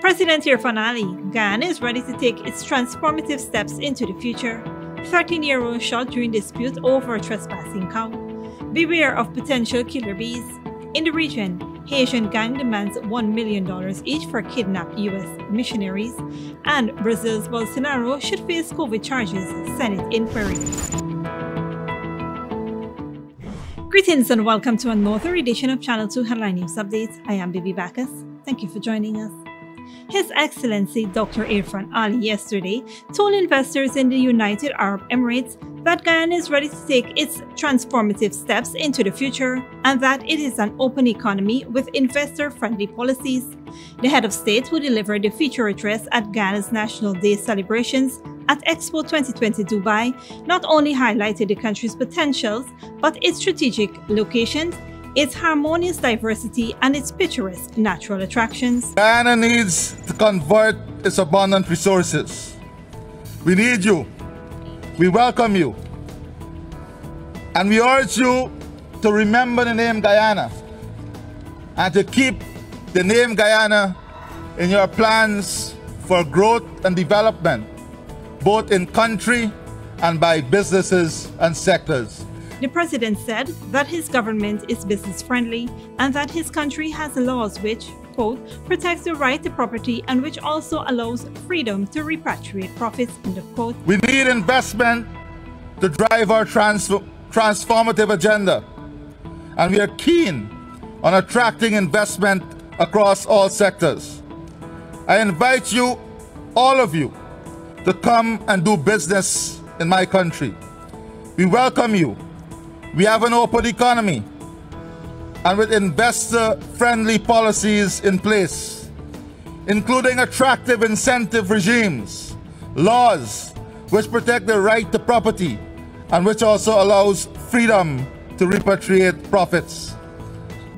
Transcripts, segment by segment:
President Irfaan Ali, is ready to take its transformative steps into the future. 13 year old shot during dispute over trespassing cow. Beware of potential killer bees. In the region, Haitian gang demands $1 million each for kidnapped U.S. missionaries, and Brazil's Bolsonaro should face COVID charges, Senate inquiry. Greetings and welcome to another edition of Channel 2 Headline News Updates. I am Bibi Bacchus. Thank you for joining us. His Excellency Dr. Irfaan Ali yesterday told investors in the United Arab Emirates that Guyana is ready to take its transformative steps into the future and that it is an open economy with investor friendly policies. The head of state will deliver the feature address at Guyana's National Day celebrations at Expo 2020 Dubai not only highlighted the country's potentials, but its strategic locations its harmonious diversity, and its picturesque natural attractions. Guyana needs to convert its abundant resources. We need you. We welcome you. And we urge you to remember the name Guyana and to keep the name Guyana in your plans for growth and development, both in country and by businesses and sectors. The president said that his government is business friendly and that his country has laws which, quote, protects the right to property and which also allows freedom to repatriate profits, end of quote. We need investment to drive our trans transformative agenda, and we are keen on attracting investment across all sectors. I invite you, all of you, to come and do business in my country. We welcome you we have an open economy and with investor friendly policies in place, including attractive incentive regimes, laws which protect the right to property and which also allows freedom to repatriate profits.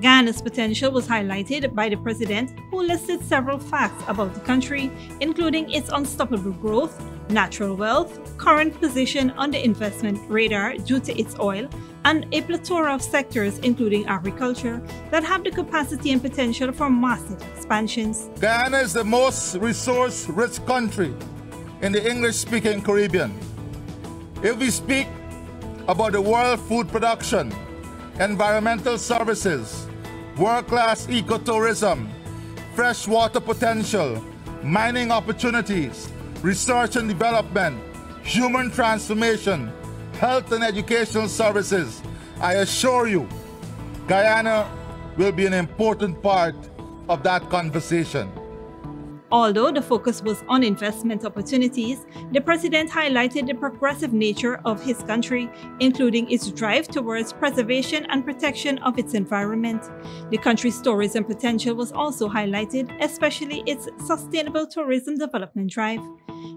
Guyana's potential was highlighted by the president, who listed several facts about the country, including its unstoppable growth, natural wealth, current position on the investment radar due to its oil, and a plethora of sectors, including agriculture, that have the capacity and potential for massive expansions. Guyana is the most resource rich country in the English speaking Caribbean. If we speak about the world food production, environmental services, world class ecotourism, freshwater potential, mining opportunities, research and development, human transformation, health and educational services, I assure you, Guyana will be an important part of that conversation. Although the focus was on investment opportunities, the president highlighted the progressive nature of his country, including its drive towards preservation and protection of its environment. The country's tourism potential was also highlighted, especially its sustainable tourism development drive.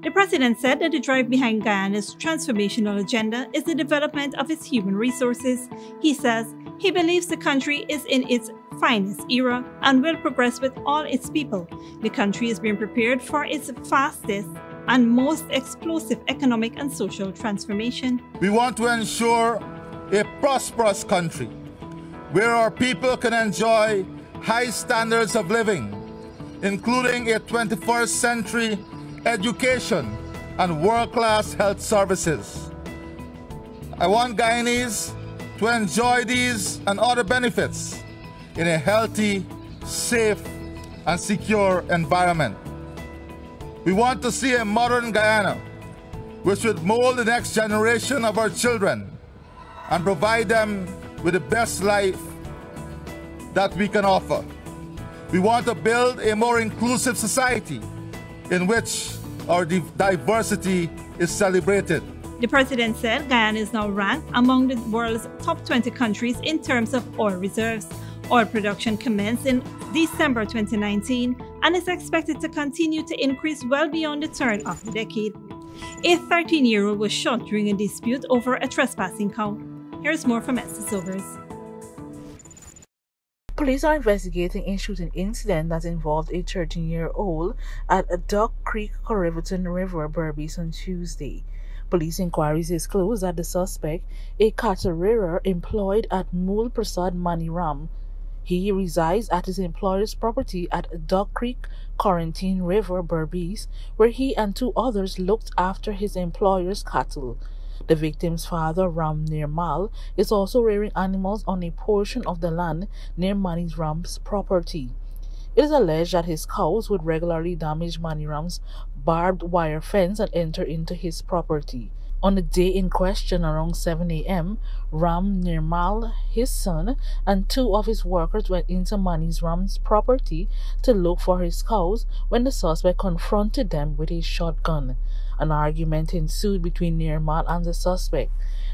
The president said that the drive behind Guyana's transformational agenda is the development of its human resources. He says he believes the country is in its finest era and will progress with all its people. The country is being prepared for its fastest and most explosive economic and social transformation. We want to ensure a prosperous country where our people can enjoy high standards of living, including a 21st century education and world-class health services. I want Guyanese to enjoy these and other benefits in a healthy, safe, and secure environment. We want to see a modern Guyana which would mold the next generation of our children and provide them with the best life that we can offer. We want to build a more inclusive society in which our diversity is celebrated. The president said Guyana is now ranked among the world's top 20 countries in terms of oil reserves. Oil production commenced in December 2019 and is expected to continue to increase well beyond the turn of the decade. A 13 year old was shot during a dispute over a trespassing cow. Here's more from Esther Silvers. Police are investigating a shooting incident that involved a 13 year old at a Duck Creek, Corriverton River, Berbice on Tuesday. Police inquiries disclosed that the suspect, a caterer employed at Mool Prasad Maniram, He resides at his employer's property at Duck Creek, Corentyne River, Berbice, where he and two others looked after his employer's cattle. The victim's father, Ram Nirmal, is also rearing animals on a portion of the land near Maniram's property. It is alleged that his cows would regularly damage Maniram's barbed wire fence and enter into his property. On the day in question, around 7 a.m., Ram Nirmal, his son, and two of his workers went into Mani's Ram's property to look for his cows when the suspect confronted them with a shotgun. An argument ensued between Nirmal and the suspect.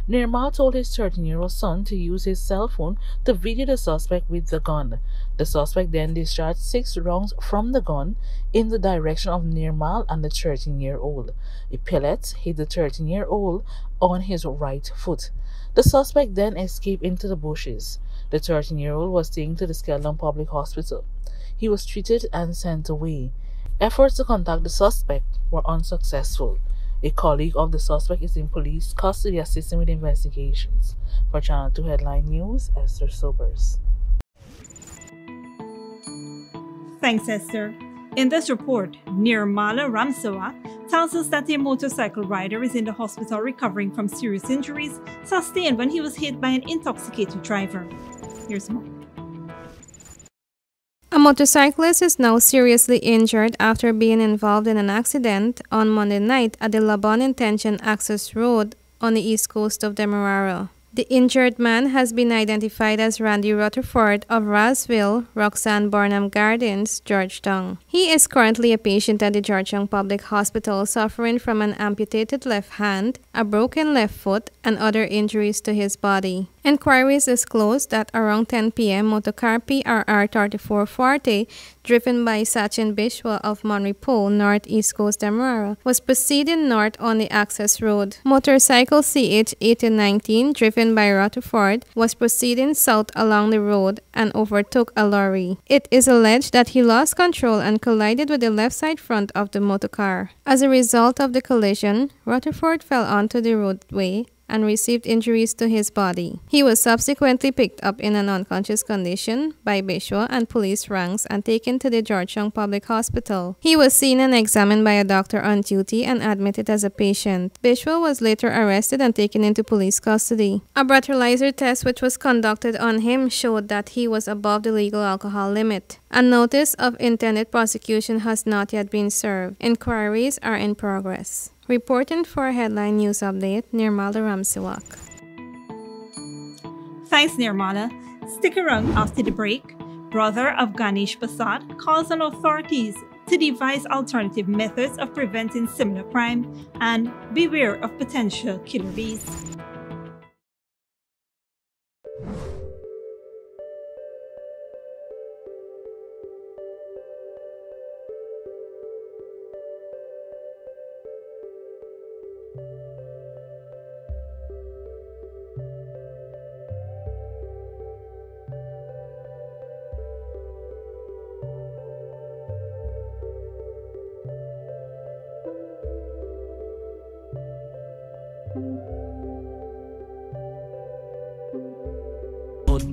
Nirmal told his 13 year old son to use his cell phone to video the suspect with the gun. The suspect then discharged six rounds from the gun in the direction of Nirmal and the 13 year old. A pellet hit the 13 year old on his right foot. The suspect then escaped into the bushes. The 13 year old was taken to the Skeldon Public Hospital. He was treated and sent away. Efforts to contact the suspect were unsuccessful. A colleague of the suspect is in police custody assisting with investigations. For Channel 2 Headline News, Esther Sobers. Thanks, Esther. In this report, Nirmala Ramsewak tells us that a motorcycle rider is in the hospital recovering from serious injuries sustained when he was hit by an intoxicated driver. Here's more. A motorcyclist is now seriously injured after being involved in an accident on Monday night at the La Bonne Intention Access Road on the east coast of Demerara. The injured man has been identified as Randy Rutherford of Rasville, Roxanne Burnham Gardens, Georgetown. He is currently a patient at the Georgetown Public Hospital suffering from an amputated left hand, a broken left foot, and other injuries to his body. Inquiries disclosed that around 10 p.m., motorcar PRR 3440, driven by Sachin Bishwa of Mon Repos, North East Coast Demerara, was proceeding north on the access road. Motorcycle CH 1819, driven by Rutherford, was proceeding south along the road and overtook a lorry. It is alleged that he lost control and collided with the left side front of the motorcar. As a result of the collision, Rutherford fell onto the roadway and received injuries to his body. He was subsequently picked up in an unconscious condition by Bishwa and police ranks and taken to the Georgetown Public Hospital. He was seen and examined by a doctor on duty and admitted as a patient. Bishwa was later arrested and taken into police custody. A breathalyzer test which was conducted on him showed that he was above the legal alcohol limit. A notice of intended prosecution has not yet been served. Inquiries are in progress. Reporting for a headline news update, Nirmala Ramsewak. Thanks, Nirmala. Stick around after the break. Brother of Ganesh Persaud calls on authorities to devise alternative methods of preventing similar crime and beware of potential killer bees.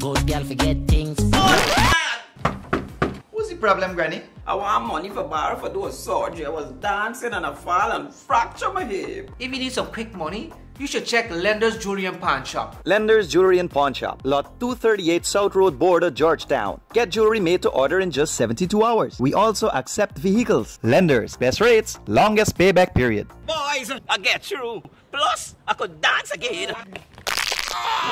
Good girl forget things. Oh, What's the problem, Granny? I want money for borrow for doing surgery. I was dancing and I fall and fracture my hip. If you need some quick money, you should check Lender's Jewelry and Pawn Shop. Lender's Jewelry and Pawn Shop, Lot 238 South Road Border, Georgetown. Get jewelry made to order in just 72 hours. We also accept vehicles. Lenders, best rates, longest payback period. Boys, I get through. Plus, I could dance again.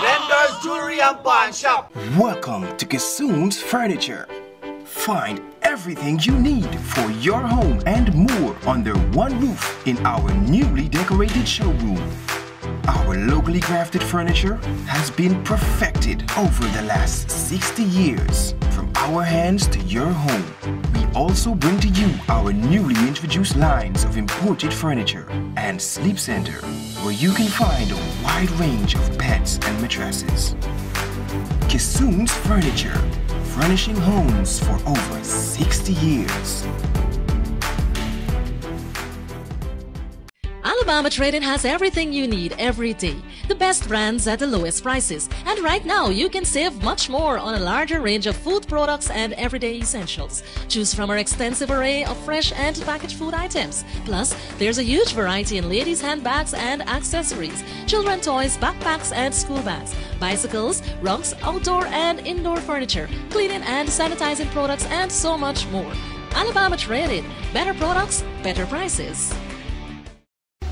Lender's Jewelry and Pawn Shop. Welcome to Kissoon's Furniture. Find everything you need for your home and more under one roof in our newly decorated showroom. Our locally crafted furniture has been perfected over the last 60 years. Our hands to your home, we also bring to you our newly introduced lines of imported furniture and sleep center, where you can find a wide range of beds and mattresses. Kissoon's Furniture, furnishing homes for over 60 years. Alabama Trading has everything you need every day. The best brands at the lowest prices. And right now, you can save much more on a larger range of food products and everyday essentials. Choose from our extensive array of fresh and packaged food items. Plus, there's a huge variety in ladies' handbags and accessories, children toys, backpacks, and school bags, bicycles, rugs, outdoor and indoor furniture, cleaning and sanitizing products, and so much more. Alabama Trading. Better products, better prices.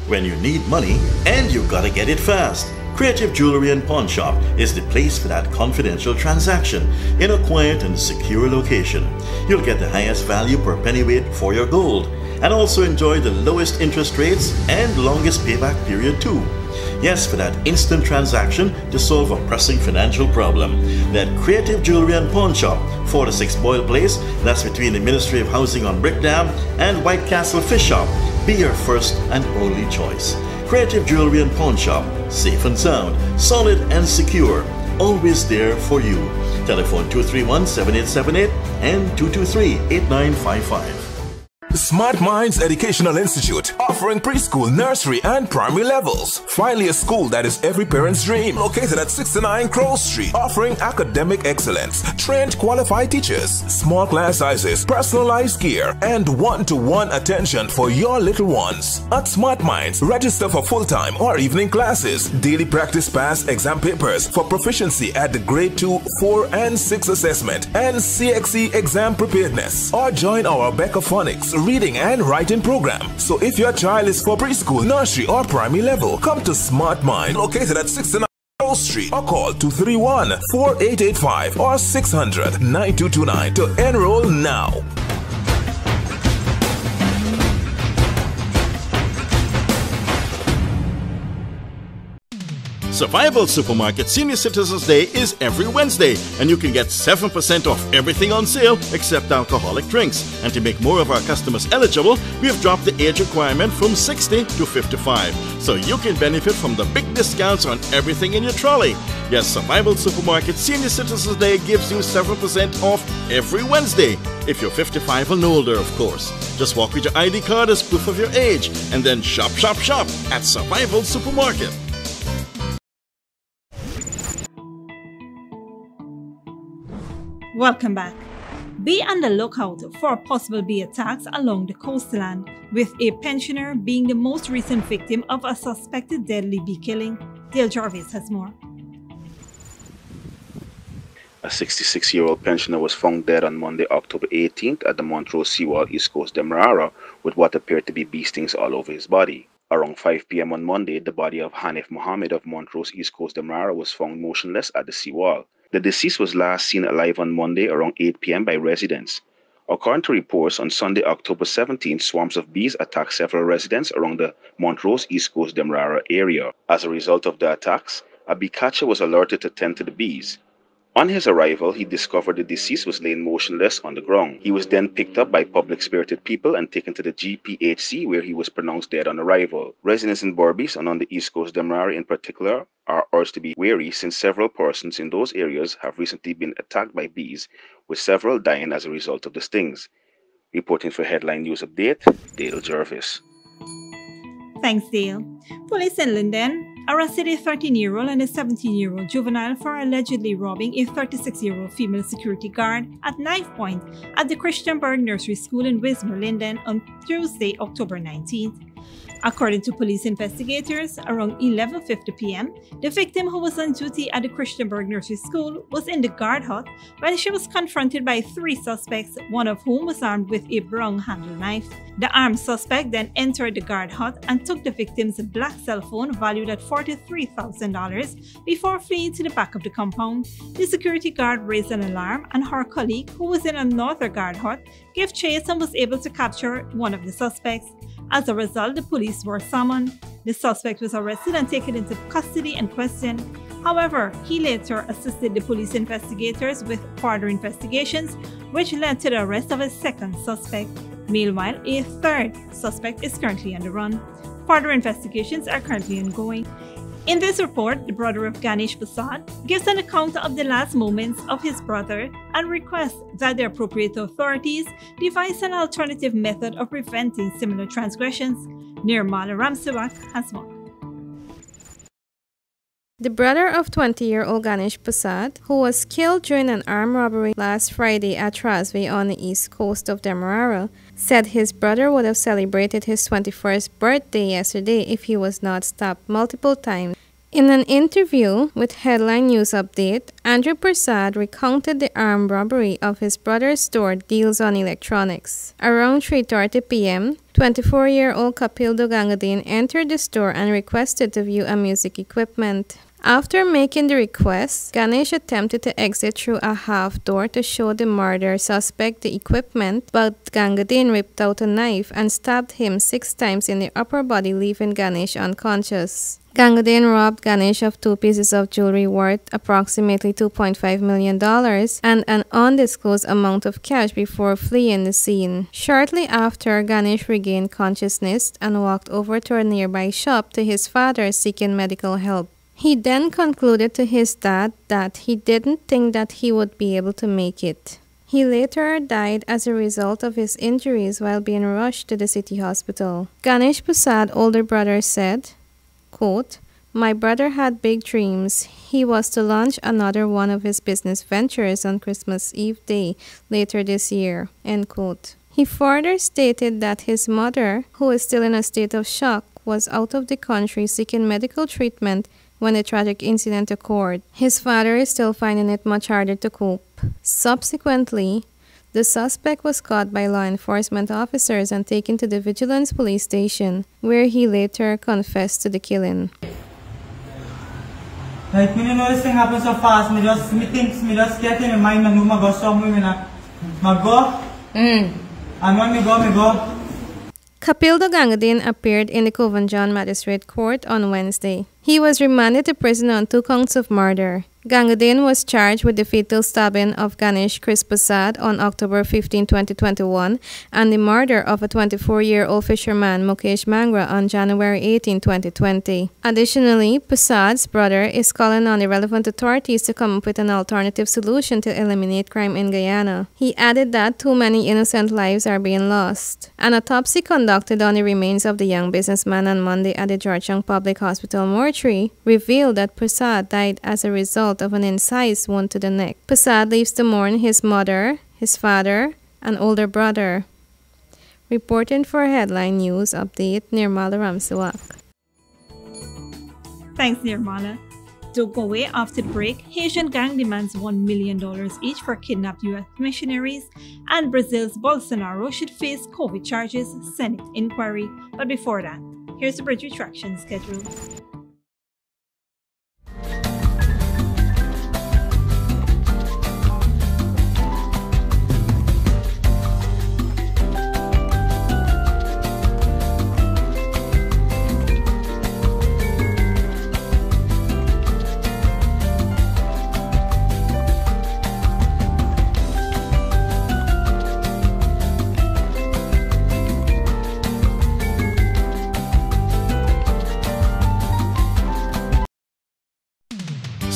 When you need money and you've gotta get it fast, Creative Jewelry and Pawn Shop is the place for that confidential transaction in a quiet and secure location. You'll get the highest value per pennyweight for your gold and also enjoy the lowest interest rates and longest payback period too. Yes, for that instant transaction to solve a pressing financial problem. That Creative Jewelry and Pawn Shop, 46 Boyle Place, that's between the Ministry of Housing on Brickdam and White Castle Fish Shop be your first and only choice. Creative Jewelry and Pawn Shop, safe and sound, solid and secure, always there for you. Telephone 231 7878 and 223 8955. Smart Minds Educational Institute, offering preschool, nursery, and primary levels. Finally, a school that is every parent's dream. Located at 69 Crow Street, offering academic excellence, trained qualified teachers, small class sizes, personalized gear, and one-to-one attention for your little ones. At Smart Minds, register for full-time or evening classes, daily practice pass exam papers for proficiency at the grade 2, 4, and 6 assessment, and CXC exam preparedness, or join our Becca Phonics reading and writing program. So if your child is for preschool, nursery, or primary level, come to Smart Mind, located at 69 Street, or call 231 4885 or 600 9229 to enroll now. Survival Supermarket Senior Citizens Day is every Wednesday, and you can get 7% off everything on sale except alcoholic drinks. And to make more of our customers eligible, we have dropped the age requirement from 60 to 55. So you can benefit from the big discounts on everything in your trolley. Yes, Survival Supermarket Senior Citizens Day gives you 7% off every Wednesday. If you're 55 and older, of course. Just walk with your ID card as proof of your age, and then shop, shop, shop at Survival Supermarket. Welcome back. Be on the lookout for possible bee attacks along the coastline, with a pensioner being the most recent victim of a suspected deadly bee killing. Dale Jarvis has more. A 66 year old pensioner was found dead on Monday, October 18th at the Montrose Seawall, East Coast, Demerara, with what appeared to be bee stings all over his body. Around 5 p.m. on Monday, the body of Hanif Mohammed of Montrose, East Coast, Demerara was found motionless at the seawall. The deceased was last seen alive on Monday around 8 p.m. by residents. According to reports, on Sunday, October 17, swarms of bees attacked several residents around the Montrose East Coast Demerara area. As a result of the attacks, a bee catcher was alerted to tend to the bees. On his arrival, he discovered the deceased was laying motionless on the ground. He was then picked up by public spirited people and taken to the GPHC where he was pronounced dead on arrival. Residents in Berbice and on the East Coast Demerara in particular are urged to be wary since several persons in those areas have recently been attacked by bees, with several dying as a result of the stings. Reporting for Headline News Update, Dale Jervis. Thanks, Dale. Police in Linden arrested a 13 year old and a 17 year old juvenile for allegedly robbing a 36 year old female security guard at knife point at the Christianburg Nursery School in Wismar, Linden on Tuesday, October 19th. According to police investigators, around 11:50 p.m., the victim who was on duty at the Christianburg Nursery School was in the guard hut when she was confronted by three suspects, one of whom was armed with a brown handle knife. The armed suspect then entered the guard hut and took the victim's black cell phone valued at $43,000 before fleeing to the back of the compound. The security guard raised an alarm and her colleague, who was in another guard hut, gave chase and was able to capture one of the suspects. As a result, the police were summoned. The suspect was arrested and taken into custody and questioned. However, he later assisted the police investigators with further investigations, which led to the arrest of a second suspect. Meanwhile, a third suspect is currently on the run. Further investigations are currently ongoing. In this report, the brother of Ganesh Persaud gives an account of the last moments of his brother and requests that the appropriate authorities devise an alternative method of preventing similar transgressions. Nirmala Ramsewak has more. The brother of 20-year-old Ganesh Persaud, who was killed during an armed robbery last Friday at Trasve on the east coast of Demerara, said his brother would have celebrated his 21st birthday yesterday if he was not stopped multiple times. In an interview with Headline News Update, Andrew Persaud recounted the armed robbery of his brother's store deals on electronics. Around 3.30 p.m., 24-year-old Kapil Dogangadin entered the store and requested to view a music equipment. After making the request, Ganesh attempted to exit through a half door to show the murder suspect the equipment, but Gangadin ripped out a knife and stabbed him six times in the upper body, leaving Ganesh unconscious. Gangadin robbed Ganesh of two pieces of jewelry worth approximately $2.5 million and an undisclosed amount of cash before fleeing the scene. Shortly after, Ganesh regained consciousness and walked over to a nearby shop to his father seeking medical help. He then concluded to his dad that he didn't think that he would be able to make it. He later died as a result of his injuries while being rushed to the city hospital. Ganesh Persaud older brother said, quote, My brother had big dreams. He was to launch another one of his business ventures on Christmas Eve day later this year. End quote. He further stated that his mother, who is still in a state of shock, was out of the country seeking medical treatment when the tragic incident occurred. His father is still finding it much harder to cope. Subsequently, the suspect was caught by law enforcement officers and taken to the Vigilance police station, where he later confessed to the killing. Like, me know this thing happen so fast, me just, me think, me just get in my mind, I know me go somewhere, me go, mm. and when me go, me go, Kapil Dogangadin appeared in the Cove and John Magistrate Court on Wednesday. He was remanded to prison on two counts of murder. Gangadin was charged with the fatal stabbing of Ganesh Chris Persaud on October 15, 2021, and the murder of a 24-year-old fisherman Mukesh Mangra on January 18, 2020. Additionally, Persaud's brother is calling on the relevant authorities to come up with an alternative solution to eliminate crime in Guyana. He added that too many innocent lives are being lost. An autopsy conducted on the remains of the young businessman on Monday at the Georgetown Public Hospital mortuary revealed that Persaud died as a result result of an incised wound to the neck. Persaud leaves to mourn his mother, his father, and older brother. Reporting for Headline News Update, Nirmala Ramsewak. Thanks, Nirmala. Don't go away after the break. Haitian gang demands $1 million each for kidnapped U.S. missionaries, and Brazil's Bolsonaro should face COVID charges, Senate inquiry. But before that, here's the bridge retraction schedule.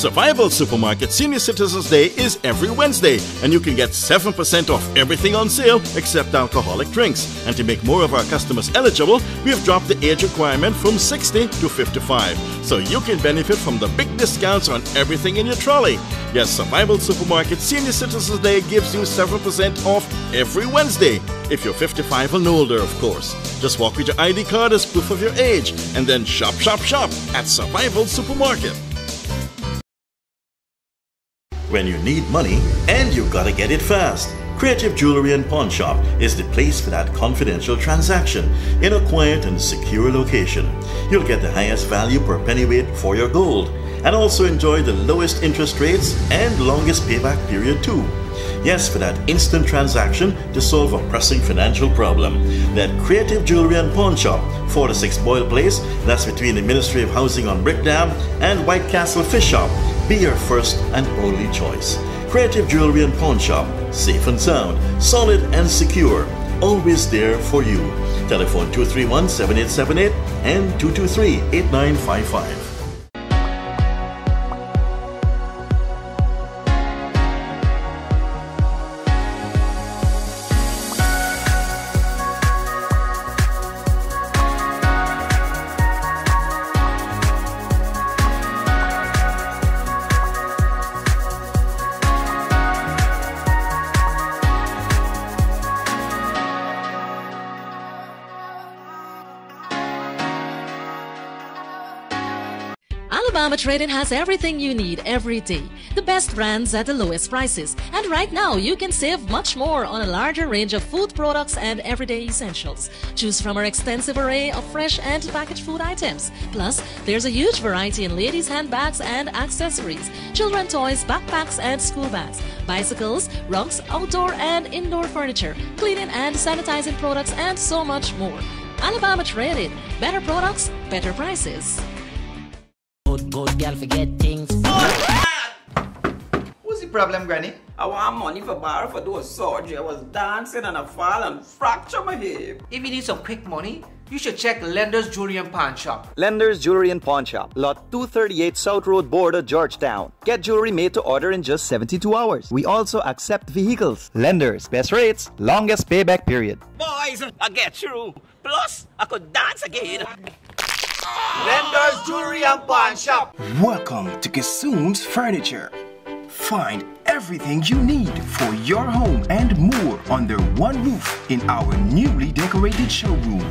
Survival Supermarket Senior Citizens Day is every Wednesday, and you can get 7% off everything on sale except alcoholic drinks. And to make more of our customers eligible, we have dropped the age requirement from 60 to 55, so you can benefit from the big discounts on everything in your trolley. Yes, Survival Supermarket Senior Citizens Day gives you 7% off every Wednesday. If you're 55 and older, of course. Just walk with your ID card as proof of your age, and then shop, shop, shop at Survival Supermarket. When you need money and you've gotta get it fast, Creative Jewelry and Pawn Shop is the place for that confidential transaction in a quiet and secure location. You'll get the highest value per pennyweight for your gold and also enjoy the lowest interest rates and longest payback period too. Yes, for that instant transaction to solve a pressing financial problem. That Creative Jewelry and Pawn Shop, 46 Boyle Place, that's between the Ministry of Housing on Brickdam and White Castle Fish Shop be your first and only choice. Creative Jewelry and Pawn Shop, safe and sound, solid and secure, always there for you. Telephone 231 7878 and 223 8955. Trading has everything you need every day. The best brands at the lowest prices. And right now, you can save much more on a larger range of food products and everyday essentials. Choose from our extensive array of fresh and packaged food items. Plus, there's a huge variety in ladies' handbags and accessories, children toys, backpacks and school bags, bicycles, rugs, outdoor and indoor furniture, cleaning and sanitizing products, and so much more. Alabama Trading. Better products, better prices. Good, good girl forget things. What's the problem, Granny? I want money for borrow for those surgery. I was dancing and I fall and fracture my hip. If you need some quick money, you should check Lender's Jewelry and Pawn Shop. Lender's Jewelry and Pawn Shop, lot 238 South Road Border, Georgetown. Get jewelry made to order in just 72 hours. We also accept vehicles. Lenders, best rates, longest payback period. Boys, I get through. Plus, I could dance again. Lender's Jewelry and Pawn Shop. Welcome to Kissoon's Furniture. Find everything you need for your home and more under one roof in our newly decorated showroom.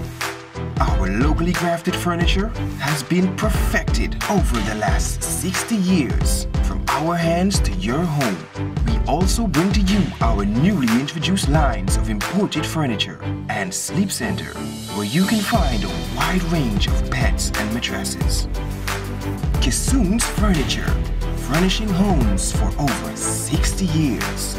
Our locally crafted furniture has been perfected over the last 60 years. From our hands to your home, we also bring to you our newly introduced lines of imported furniture and sleep center, where you can find a wide range of beds and mattresses. Kissoon's Furniture, furnishing homes for over 60 years.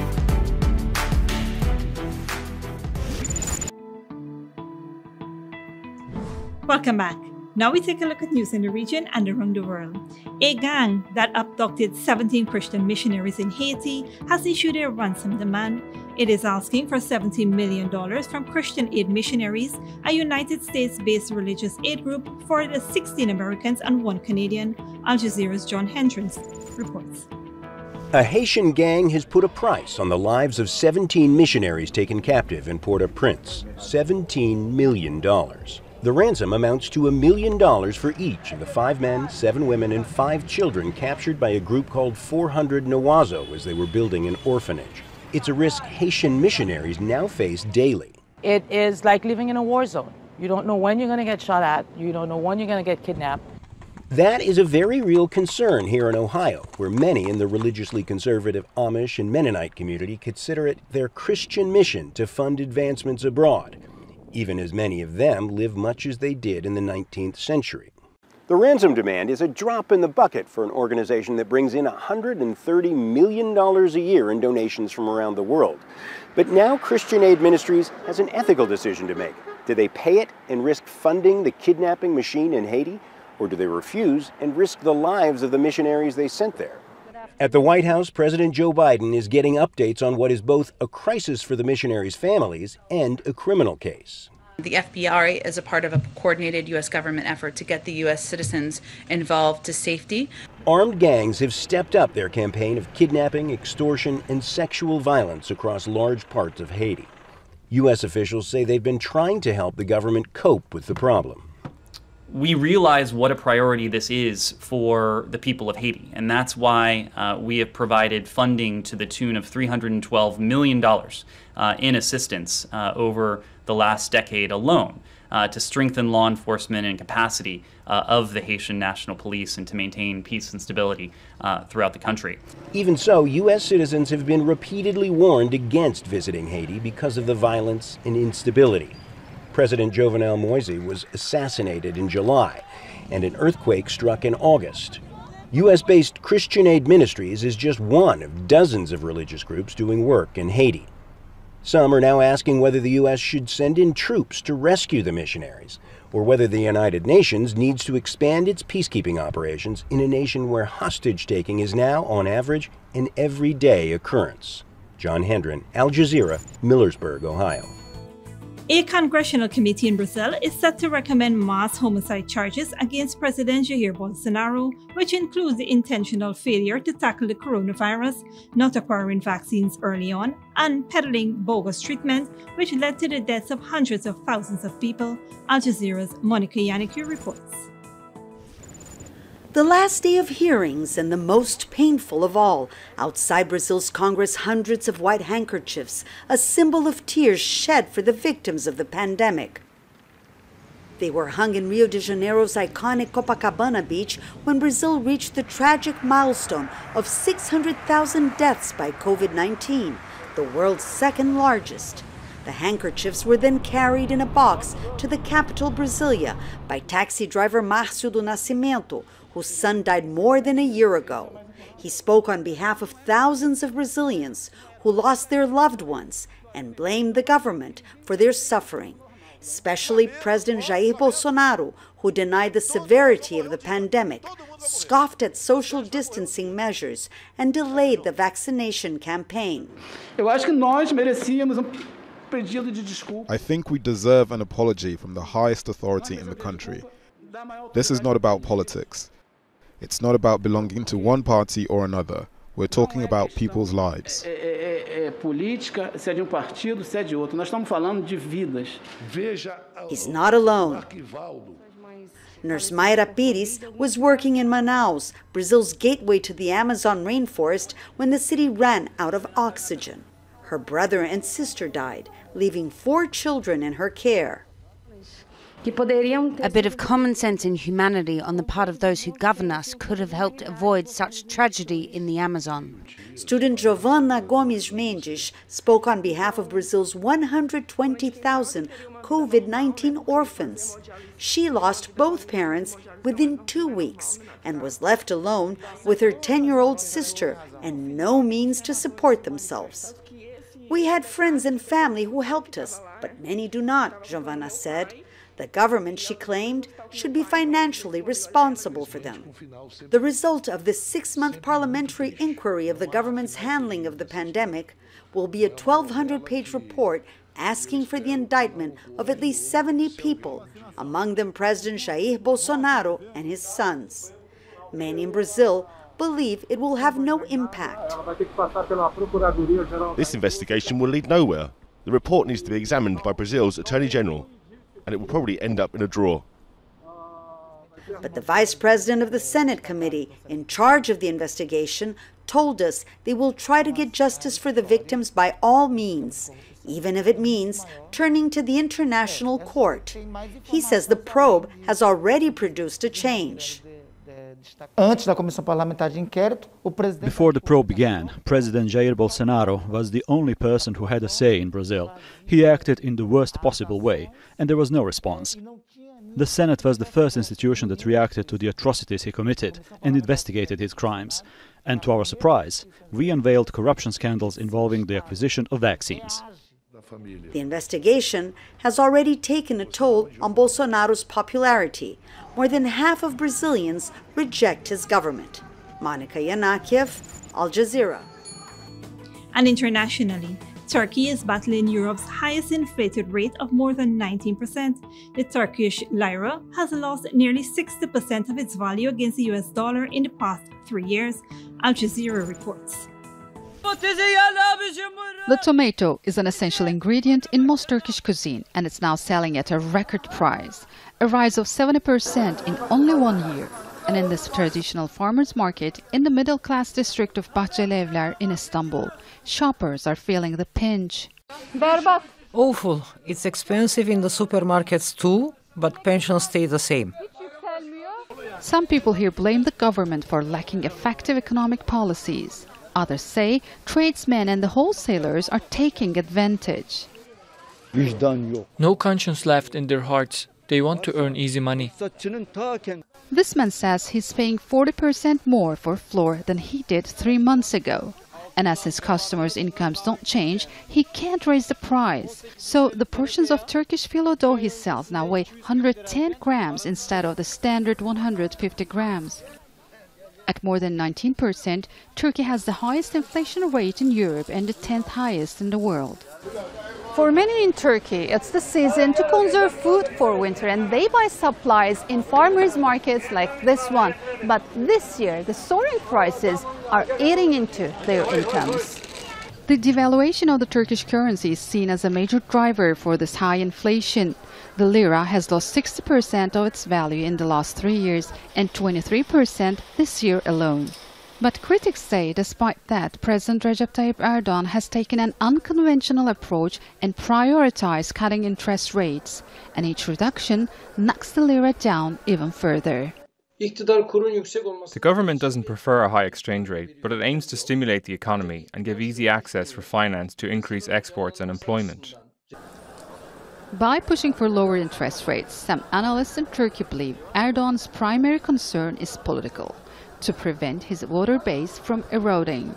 Welcome back. Now we take a look at news in the region and around the world. A gang that abducted 17 Christian missionaries in Haiti has issued a ransom demand. It is asking for $17 million from Christian Aid Ministries, a United States based religious aid group for the 16 Americans and one Canadian. Al Jazeera's John Hendren reports. A Haitian gang has put a price on the lives of 17 missionaries taken captive in Port au Prince $17 million. The ransom amounts to a million dollars for each of the five men, seven women, and five children captured by a group called 400 Mawozo as they were building an orphanage. It's a risk Haitian missionaries now face daily. It is like living in a war zone. You don't know when you're going to get shot at, you don't know when you're going to get kidnapped. That is a very real concern here in Ohio, where many in the religiously conservative Amish and Mennonite community consider it their Christian mission to fund advancements abroad even as many of them live much as they did in the 19th century. The ransom demand is a drop in the bucket for an organization that brings in $130 million a year in donations from around the world. But now Christian Aid Ministries has an ethical decision to make. Do they pay it and risk funding the kidnapping machine in Haiti? Or do they refuse and risk the lives of the missionaries they sent there? At the White House, President Joe Biden is getting updates on what is both a crisis for the missionaries' families and a criminal case. The FBI is a part of a coordinated U.S. government effort to get the U.S. citizens involved to safety. Armed gangs have stepped up their campaign of kidnapping, extortion, and sexual violence across large parts of Haiti. U.S. officials say they've been trying to help the government cope with the problem we realize what a priority this is for the people of Haiti, and that's why uh, we have provided funding to the tune of $312 million uh, in assistance uh, over the last decade alone uh, to strengthen law enforcement and capacity uh, of the Haitian National Police and to maintain peace and stability uh, throughout the country. Even so, U.S. citizens have been repeatedly warned against visiting Haiti because of the violence and instability. President Jovenel Moise was assassinated in July, and an earthquake struck in August. U.S. based Christian Aid Ministries is just one of dozens of religious groups doing work in Haiti. Some are now asking whether the U.S. should send in troops to rescue the missionaries, or whether the United Nations needs to expand its peacekeeping operations in a nation where hostage taking is now, on average, an everyday occurrence. John Hendren, Al Jazeera, Millersburg, Ohio. A congressional committee in Brazil is set to recommend mass homicide charges against President Jair Bolsonaro, which includes the intentional failure to tackle the coronavirus, not acquiring vaccines early on, and peddling bogus treatment, which led to the deaths of hundreds of thousands of people. Al Jazeera's Monica Yanakiew reports. The last day of hearings and the most painful of all. Outside Brazil's Congress, hundreds of white handkerchiefs, a symbol of tears shed for the victims of the pandemic. They were hung in Rio de Janeiro's iconic Copacabana beach when Brazil reached the tragic milestone of 600,000 deaths by COVID 19, the world's second largest. The handkerchiefs were then carried in a box to the capital, Brasilia, by taxi driver Márcio do Nascimento, whose son died more than a year ago. He spoke on behalf of thousands of Brazilians who lost their loved ones and blamed the government for their suffering, especially President Jair Bolsonaro, who denied the severity of the pandemic, scoffed at social distancing measures, and delayed the vaccination campaign. Eu acho que nós merecíamos um pedido de desculpa. I think we deserve an apology from the highest authority in the country. This is not about politics. It's not about belonging to one party or another. We're talking about people's lives. É, é, é política, se é de um partido, se é de outro. Nós estamos falando de vidas. He's not alone. Nurse Mayra Pires was working in Manaus, Brazil's gateway to the Amazon rainforest, when the city ran out of oxygen. Her brother and sister died, leaving four children in her care. A bit of common sense and humanity on the part of those who govern us could have helped avoid such tragedy in the Amazon. Student Giovanna Gomes Mendes spoke on behalf of Brazil's 120,000 COVID 19 orphans. She lost both parents within two weeks and was left alone with her 10 year old sister and no means to support themselves. We had friends and family who helped us, but many do not, Giovanna said. The government, she claimed, should be financially responsible for them. The result of this six month parliamentary inquiry of the government's handling of the pandemic will be a 1,200 page report asking for the indictment of at least 70 people, among them President Jair Bolsonaro and his sons. Many in Brazil believe it will have no impact. This investigation will lead nowhere. The report needs to be examined by Brazil's Attorney General and it will probably end up in a draw. But the vice president of the Senate committee in charge of the investigation told us they will try to get justice for the victims by all means, even if it means turning to the International Court. He says the probe has already produced a change. Before the probe began, President Jair Bolsonaro was the only person who had a say in Brazil. He acted in the worst possible way, and there was no response. The Senate was the first institution that reacted to the atrocities he committed and investigated his crimes. And to our surprise, we unveiled corruption scandals involving the acquisition of vaccines. The investigation has already taken a toll on Bolsonaro's popularity. More than half of Brazilians reject his government. Monica Yanakiew, Al Jazeera. And internationally, Turkey is battling Europe's highest inflated rate of more than 19%. The Turkish lira has lost nearly 60% of its value against the US dollar in the past three years, Al Jazeera reports. The tomato is an essential ingredient in most Turkish cuisine and it's now selling at a record price, a rise of 70% in only one year. And in this traditional farmers market in the middle class district of Bahçelievler in Istanbul, shoppers are feeling the pinch. Awful. It's expensive in the supermarkets too, but pensions stay the same. Some people here blame the government for lacking effective economic policies. Others say tradesmen and the wholesalers are taking advantage. No conscience left in their hearts. They want to earn easy money. This man says he's paying 40% more for flour than he did three months ago. And as his customers' incomes don't change, he can't raise the price. So the portions of Turkish phyllo dough he sells now weigh 110 grams instead of the standard 150 grams. At more than 19%, Turkey has the highest inflation rate in Europe and the 10th highest in the world. For many in Turkey, it's the season to conserve food for winter and they buy supplies in farmers' markets like this one. But this year, the soaring prices are eating into their incomes. The devaluation of the Turkish currency is seen as a major driver for this high inflation. The lira has lost 60% of its value in the last three years and 23% this year alone. But critics say despite that, President Recep Tayyip Erdogan has taken an unconventional approach and prioritized cutting interest rates, and each reduction knocks the lira down even further. The government doesn't prefer a high exchange rate, but it aims to stimulate the economy and give easy access for finance to increase exports and employment. By pushing for lower interest rates, some analysts in Turkey believe Erdogan's primary concern is political, to prevent his voter base from eroding.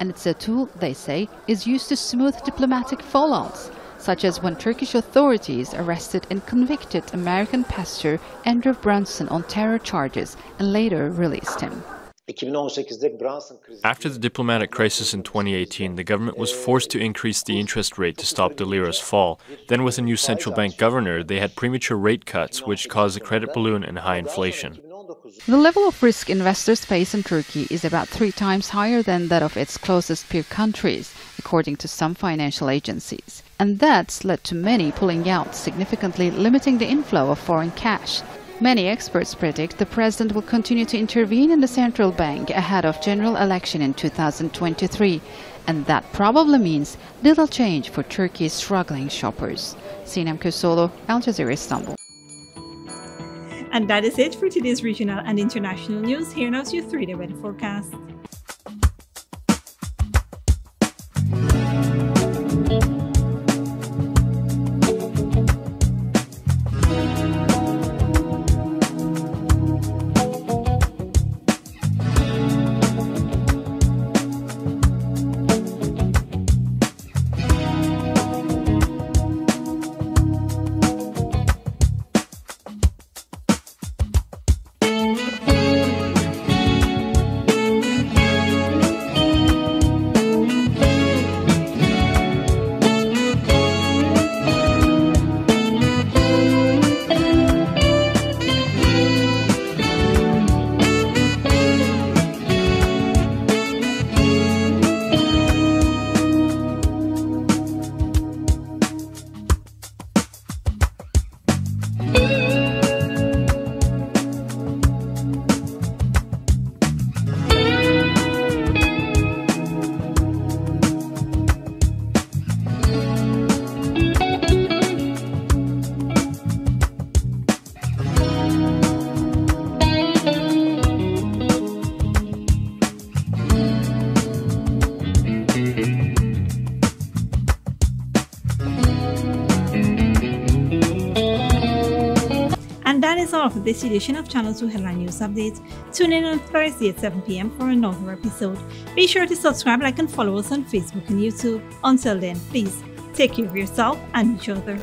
And it's a tool, they say, is used to smooth diplomatic fallouts such as when Turkish authorities arrested and convicted American pastor Andrew Brunson on terror charges and later released him. After the diplomatic crisis in 2018, the government was forced to increase the interest rate to stop the lira's fall. Then, with a new central bank governor, they had premature rate cuts, which caused a credit balloon and high inflation. The level of risk investors face in Turkey is about three times higher than that of its closest peer countries, according to some financial agencies. And that's led to many pulling out, significantly limiting the inflow of foreign cash. Many experts predict the president will continue to intervene in the central bank ahead of general election in 2023. And that probably means little change for Turkey's struggling shoppers. Sinem Köseoğlu, Al Jazeera Istanbul. And that is it for today's regional and international news. Here now is your three-day weather forecast. This edition of Channel 2 Headline News Updates. Tune in on Thursday at 7 p.m. for another episode. Be sure to subscribe, like, and follow us on Facebook and YouTube. Until then, please take care of yourself and each other.